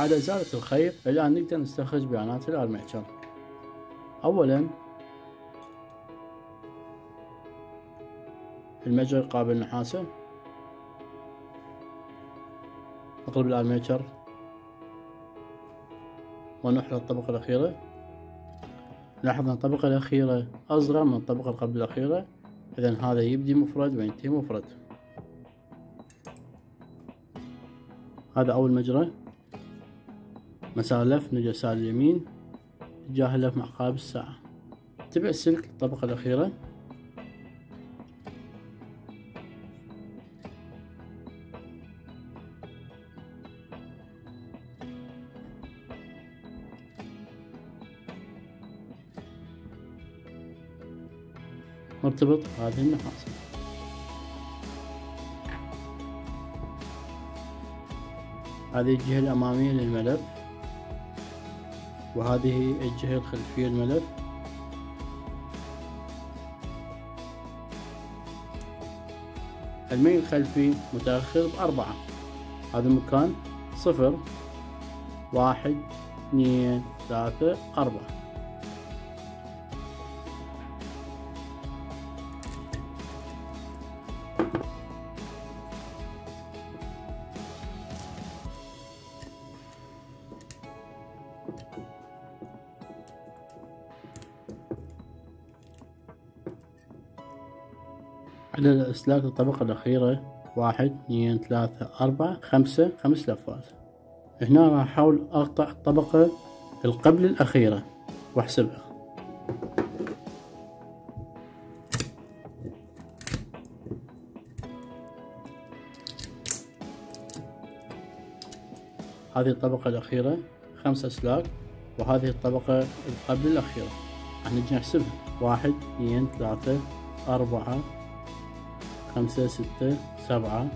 بعد إزالة الخيط الآن نقدر نستخرج بيانات الأرميتشر أولا المجرى قابل نحاسة نقلب الأرميتشر ونحرق الطبقة الأخيرة. لاحظ أن الطبقة الأخيرة أصغر من الطبقة قبل الأخيرة. إذا هذا يبدي مفرد وينتهي مفرد. هذا أول مجرى. مسار لف نجي يسار اليمين اتجاه اللف مع قارب الساعة تبع السلك للطبقة الأخيرة؟ مرتبط هذه النحاسة هذه الجهة الأمامية للملف. وهذه الجهة الخلفية للملف الميل الخلفي متأخر بأربعة. هذا المكان صفر واحد اثنين ثلاثة أربعة. الأسلاك الطبقة الأخيرة واحد اثنين ثلاثة أربعة خمسة خمس لفات هنا راح أحاول أقطع الطبقة القبل الأخيرة وأحسبها. هذه الطبقة الأخيرة خمس أسلاك وهذه الطبقة القبل الأخيرة. راح نجي نحسبها. واحد اثنين ثلاثة أربعة خمسة ستة سبعة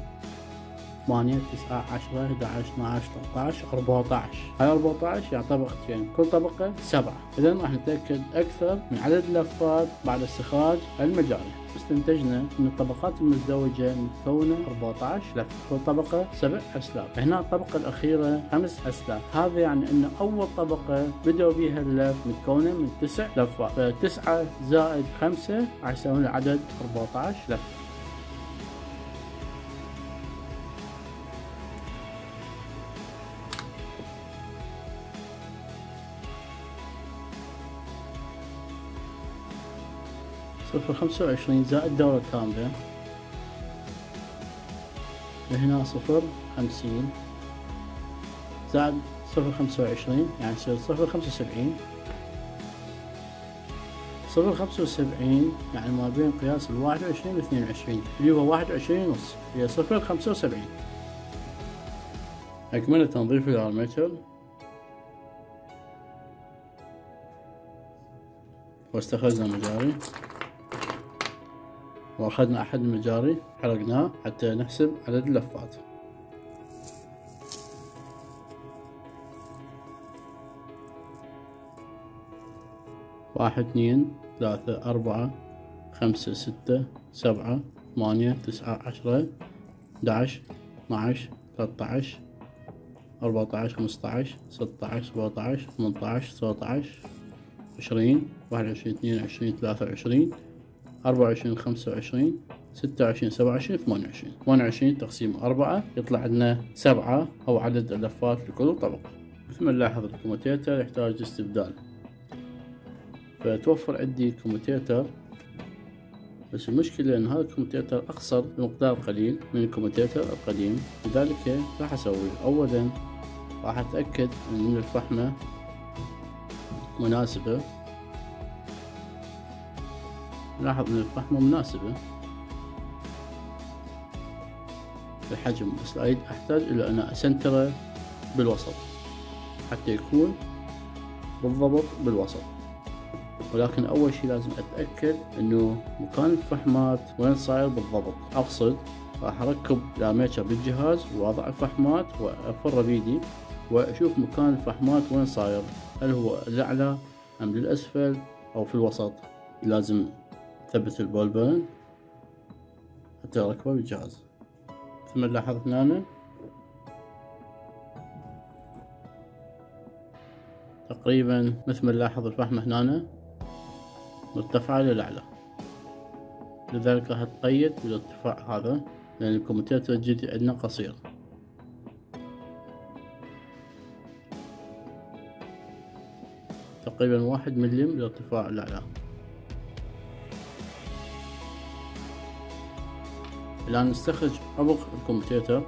ثمانية تسعة عشرة أحد عشر اثنا عشر ثلاثة عشر أربعة عشر هاي أربعة عشر يعني طبقتين كل طبقة سبعة. إذا راح نتأكد أكثر من عدد اللفات بعد استخراج المجاري. استنتجنا أن الطبقات المزدوجة متكونة 14 لفة كل طبقة سبع أسلاك هنا الطبقة الأخيرة خمس أسلاك هذا يعني أن أول طبقة بدأوا بها اللف متكونة من تسع لفات. فتسعة زائد خمسة راح يساوي عدد 14 لفة صفر خمسة وعشرين زائد دورة كاملة هنا صفر خمسين. زائد صفر خمسة وعشرين يعني يصير صفر خمسة وسبعين. صفر خمسة وسبعين يعني ما بين قياس الواحد وعشرين واثنين وعشرين. اللي هو واحد وعشرين ونص هي صفر خمسة وسبعين. أكمل تنظيف الأرميتر واستخرجنا مجاري وأخذنا أحد المجاري حرقناه حتى نحسب عدد اللفات. واحد اثنين ثلاثة أربعة خمسة ستة سبعة ثمانية تسعة عشرة أحد اثناعش ثلاثة عشر أربعة عشر خمسة عشر ستة عشر سبعة عشر ثمانية عشر سبعة عشر عشرين واحد وعشرين اثنين وعشرين ثلاثة وعشرين أربعة وعشرين خمسة وعشرين ستة وعشرين سبعة وعشرين ثمانية وعشرين. ثمانية وعشرين تقسيم أربعة يطلع عندنا سبعة هو عدد اللفات لكل طبقة مثل ما نلاحظ ال commutator يحتاج استبدال. فتوفر عندي commutator بس المشكلة إن هذا ال commutator أقصر بمقدار قليل من ال commutator القديم. لذلك راح أسوي اولا راح أتأكد إن الفحمة مناسبة. لاحظ ان الفحمة مناسبة الحجم بس أحتاج إلى أن أسنتره بالوسط حتى يكون بالضبط بالوسط. ولكن أول شي لازم أتأكد إنه مكان الفحمات وين صاير بالضبط. أقصد راح أركب لاميتشر بالجهاز وأضع الفحمات وأفر بيدي وأشوف مكان الفحمات وين صاير هل هو الأعلى أم للأسفل أو في الوسط. لازم ثبت ال ball bearing. حتى أركبه بالجهاز مثل ما لاحظت هنا تقريبا مثل ما نلاحظ الفحمة هنا مرتفعة للأعلى لذلك راح نتقيد بالارتفاع هذا لأن ال commutator الجديد عندنا قصير. تقريبا واحد مليم الارتفاع الأعلى. الآن نستخرج عمق الكمبيوتر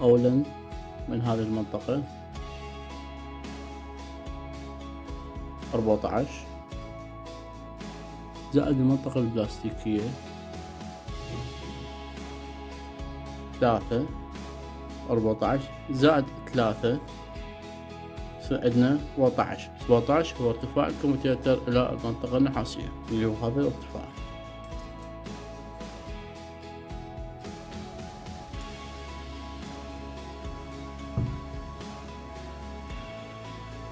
أولا من هذه المنطقة. أربعة عشر. زائد المنطقة البلاستيكية. ثلاثة. أربعة عشر. زائد ثلاثة. يصير عندنا سبعة عشر. سبعة عشر هو ارتفاع الكمبيوتر إلى المنطقة النحاسية. اللي هو هذا الارتفاع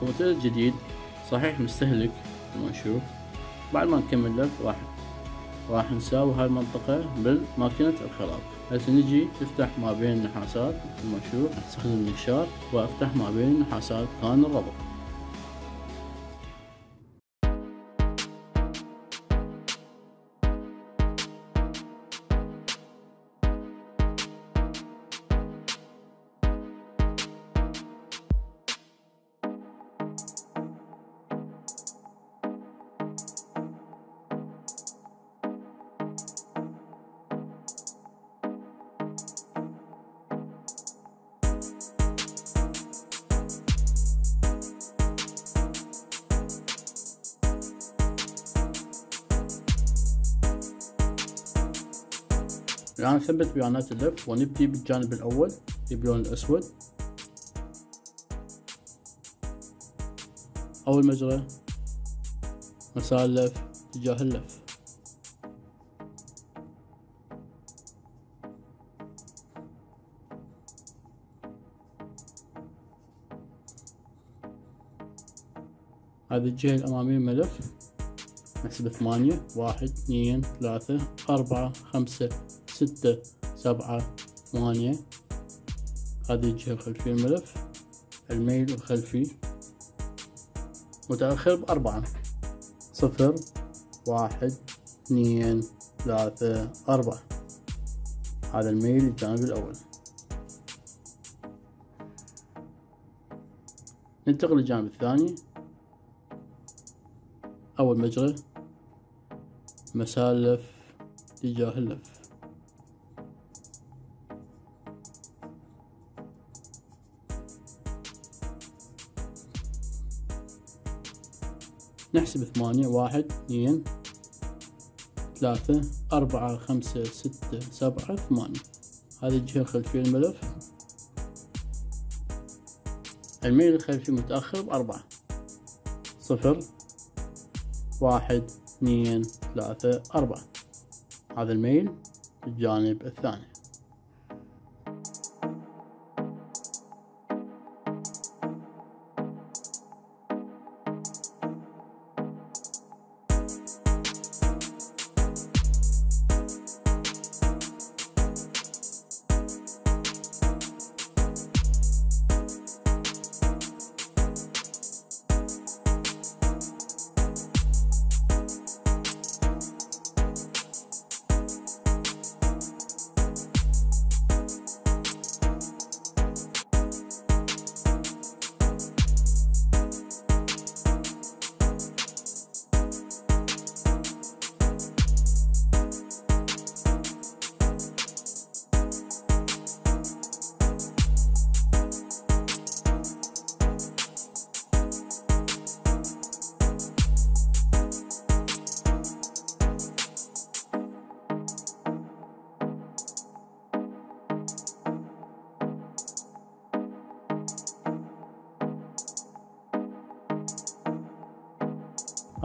الكمبيوتر الجديد صحيح مستهلك كما نشوف. بعد ما نكمل لف راح راح نساوي هاي المنطقة بالماكينة الخراط هسه نجي نفتح ما بين النحاسات مثل ما نشوف. نستخدم المنشار وأفتح ما بين النحاسات كان الربط الآن نثبت بيانات اللف ونبدي بالجانب الأول باللون الأسود. أول مجرى مسار اللف اتجاه اللف هذه الجهة الأمامية الملف نحسب ثمانية واحد اثنين ثلاثة أربعة خمسة. ستة سبعة ثمانية. هذه الجهة الخلفية الملف الميل الخلفي. متأخر بأربعة. صفر واحد اثنين ثلاثة أربعة. هذا الميل الجانب الأول. ننتقل للجانب الثاني. أول مجرى. مسالف. اتجاه اللف. نحسب ثمانية واحد اثنين ثلاثة أربعة خمسة ستة سبعة ثمانية. هذه الجهة الخلفية الملف الميل الخلفي متأخر بأربعة. صفر واحد اثنين ثلاثة أربعة. هذا الميل الجانب الثاني.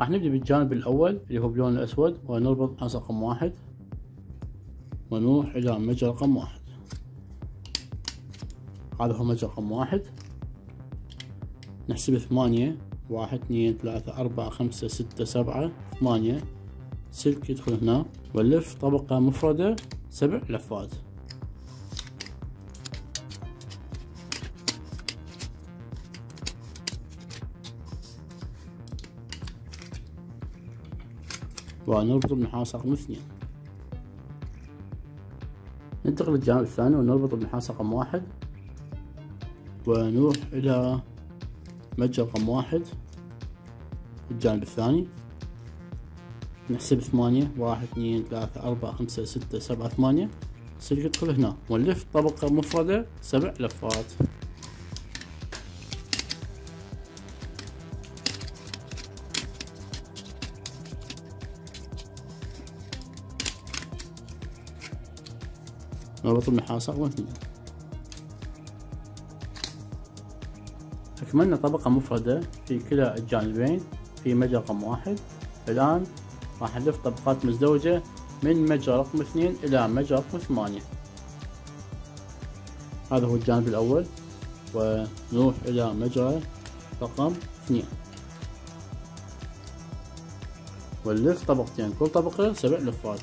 راح نبدأ بالجانب الأول اللي هو بلون الأسود ونربط عنصر رقم واحد ونروح إلى مجرى رقم واحد. هذا هو مجرى رقم واحد. نحسب ثمانية واحد اثنين ثلاثة أربعة خمسة ستة سبعة ثمانية. سلك يدخل هنا ونلف طبقة مفردة سبع لفات. ونربط بنحاس رقم اثنين. ننتقل للجانب الثاني ونربط بنحاس رقم واحد ونروح إلى متجر رقم واحد الجانب الثاني. نحسب ثمانية واحد اثنين ثلاثة أربعة خمسة ستة سبعة ثمانية. يدخل هنا. ونلف طبقة مفردة سبع لفات. نربط المحاصة واثنين أكملنا طبقة مفردة في كلا الجانبين في مجرى رقم واحد. الآن راح نلف طبقات مزدوجة من مجرى رقم اثنين إلى مجرى رقم ثمانية. هذا هو الجانب الأول ونروح إلى مجرى رقم اثنين. ونلف طبقتين. كل طبقة سبع لفات.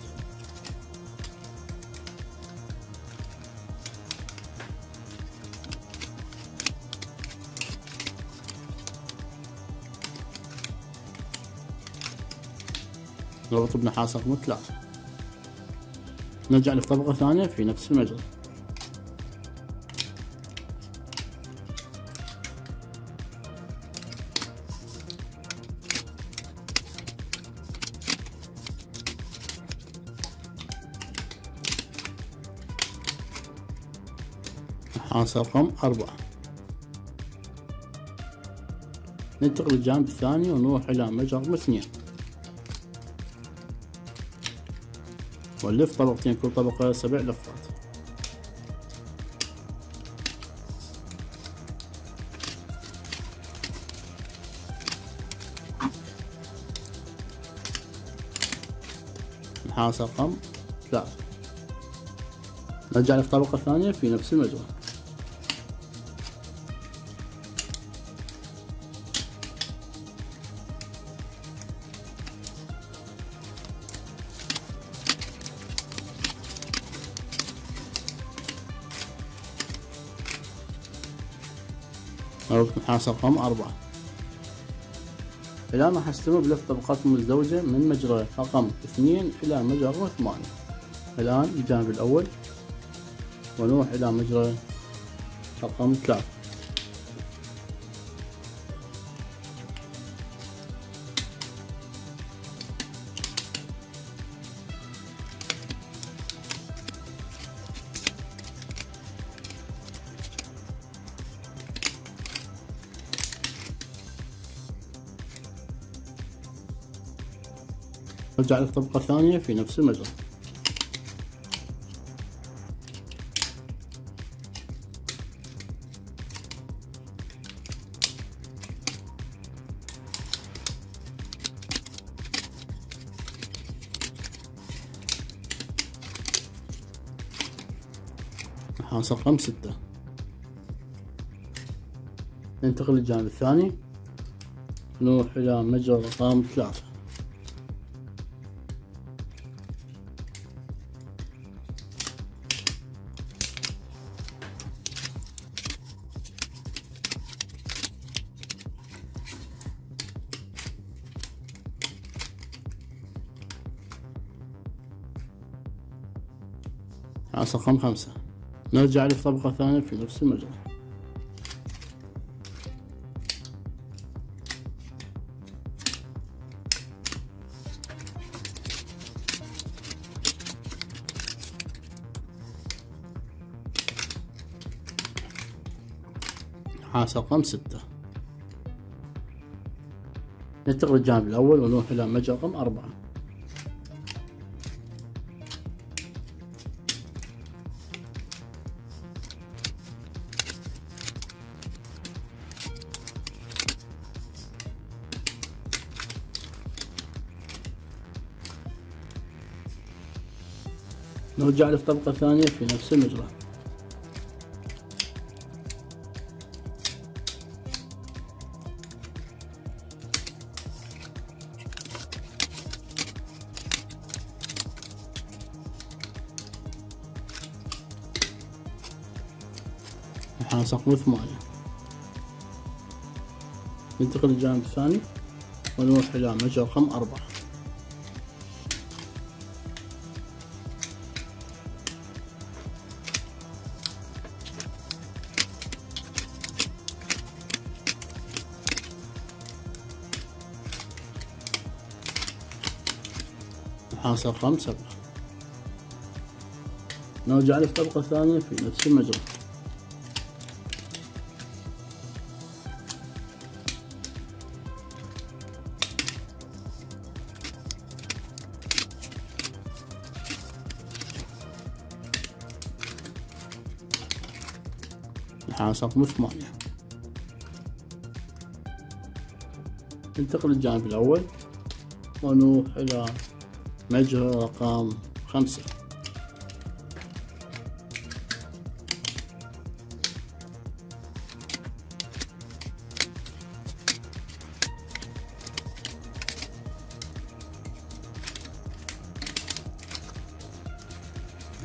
بنحاس رقم ثلاثة نرجع لطبقة ثانية في نفس المجرى نحاس رقم أربعة. ننتقل للجانب الثاني ونروح إلى مجرى اثنين. ونلف طبقتين كل طبقة سبع لفات. نحاس رقم ثلاثة نرجع للطبقة الثانية في نفس المجرى. نحاس رقم أربعة. الآن راح استمر بلف طبقات مزدوجة من مجرى رقم اثنين إلى مجرى رقم ثمانية. الآن الجانب الأول. ونروح إلى مجرى رقم ثلاثة. نرجع للطبقة الثانية في نفس المجرى. نحاس رقم ستة. ننتقل للجانب الثاني. نروح إلى مجرى رقم ثلاثة. رقم خمسة. نرجع للطبقة الثانية في نفس المجال. حاس رقم ستة. ننتقل للجانب الأول ونروح إلى مجال رقم أربعة. نرجع للطبقة الثانية في نفس المجرى نحاس رقم ثمانية ننتقل للجانب الثاني. ونروح إلى مجرى رقم أربعة. رقم سبعة. نرجع للطبقة الثانية في نفس المجرى. رقم ثمانية ننتقل للجانب الأول. ونروح إلى مجرى رقم خمسة.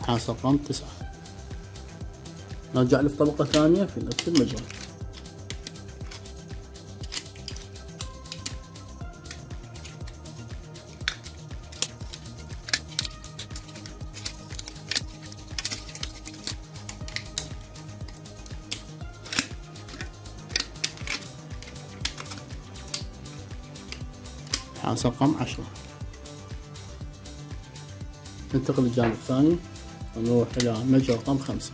حاصل رقم تسعة. نرجع للطبقة الثانية في نفس المجرى. حاصل رقم عشرة. ننتقل للجانب الثاني. ونروح إلى مجرى رقم خمسة.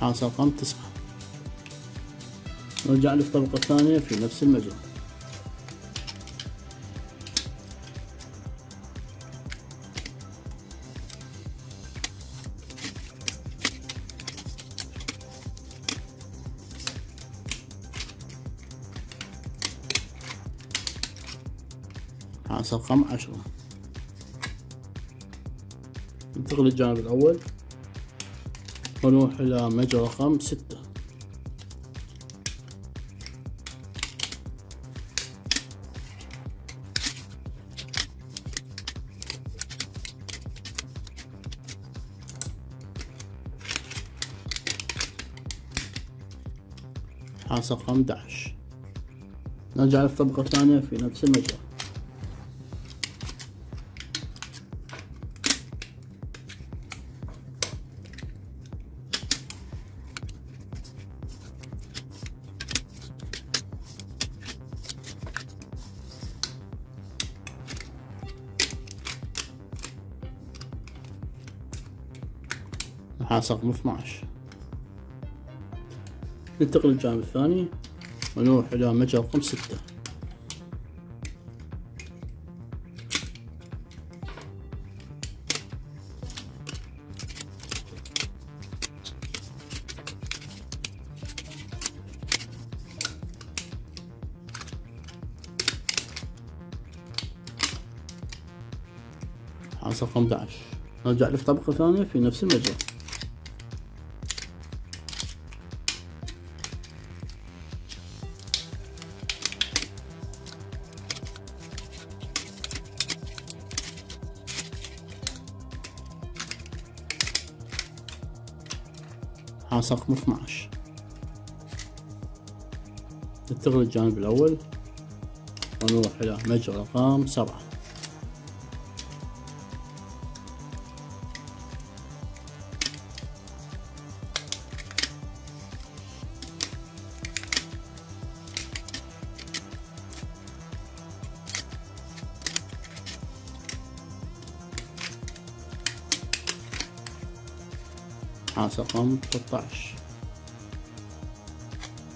حاصل رقم تسعة. نرجع للطبقة الثانية في نفس المجرى. حاصل رقم عشرة. ننتقل للجانب الأول. ونروح إلى مجرى رقم ستة. حاصل رقم 11 نرجع للطبقة الثانية في نفس المجرى. رقم 12 ننتقل للجانب الثاني. ونروح إلى مجرى رقم ستة. حاصل رقم 11 نرجع للطبقة الثانية في نفس المجرى حاصل رقم 12 ننتقل للجانب الأول. ونروح إلى مجرى رقم سبعة. رقم 13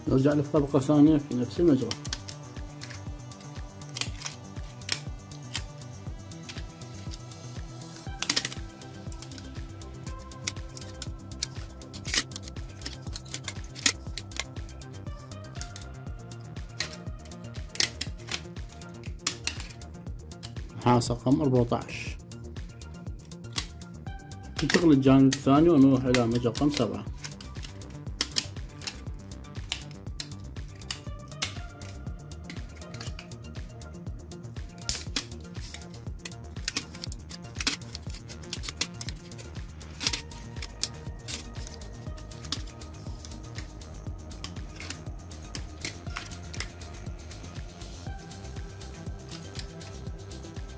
نرجع للطبقة الثانية في نفس المجرى. حاصل رقم 14 ننتقل للجانب الثاني ونروح إلى مج رقم سبعة.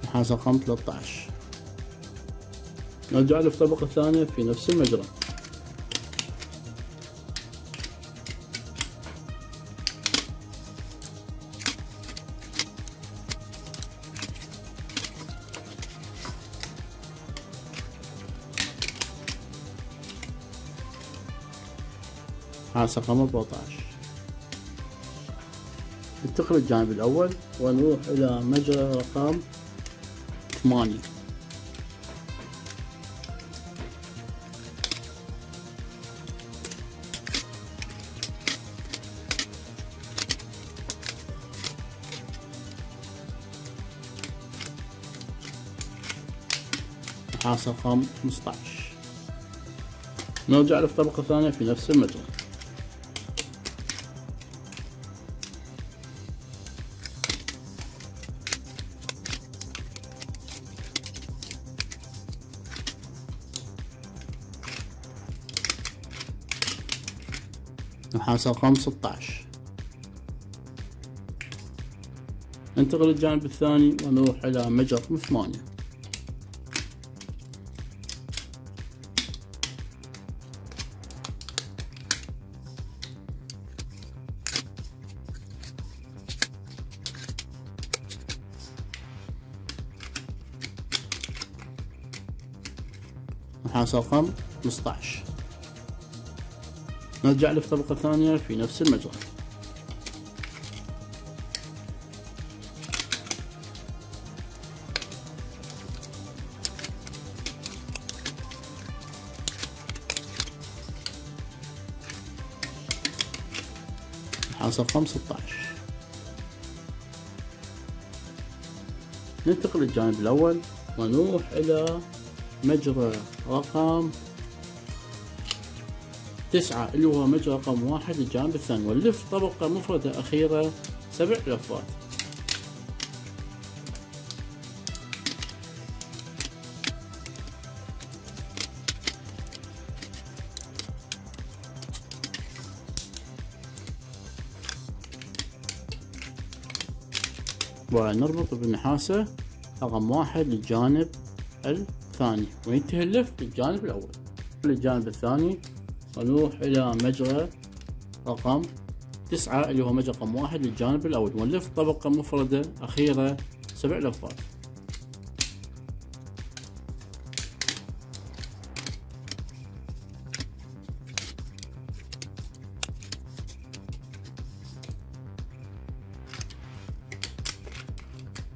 نحاس رقم 13 نرجع له في الطبقة الثانية في نفس المجرى. نحاس رقم 14 ننتقل الجانب الأول ونروح إلى مجرى رقم 8 نحاس رقم 15 نرجع للطبقة الثانية في نفس المجرى نحاس رقم 16 ننتقل للجانب الثاني ونروح إلى مجرى رقم 8 نحاس رقم 15 نرجع له في طبقة ثانية في نفس المجرى نحاس رقم 16 ننتقل للجانب الأول ونروح إلى مجرى رقم تسعة اللي هو مجرى رقم واحد للجانب الثاني. ونلف طبقة مفردة أخيرة سبع لفات. ونربط بالنحاسة رقم واحد للجانب الثاني وينتهي اللف للجانب الأول. للجانب الثاني ونروح إلى مجرى رقم تسعة اللي هو مجرى رقم واحد للجانب الأول. ونلف طبقة مفردة أخيرة سبع لفات.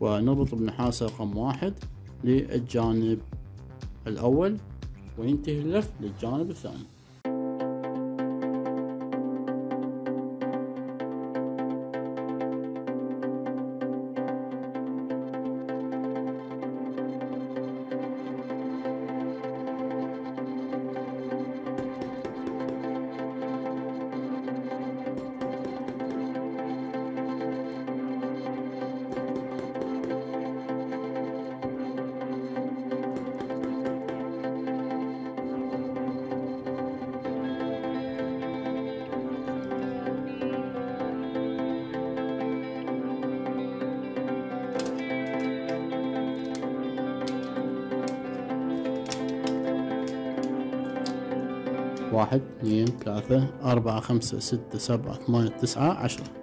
ونربط بنحاسة رقم واحد للجانب الأول وينتهي اللف للجانب الثاني. واحد اثنين ثلاثة أربعة خمسة ستة سبعة ثمانية تسعة عشرة.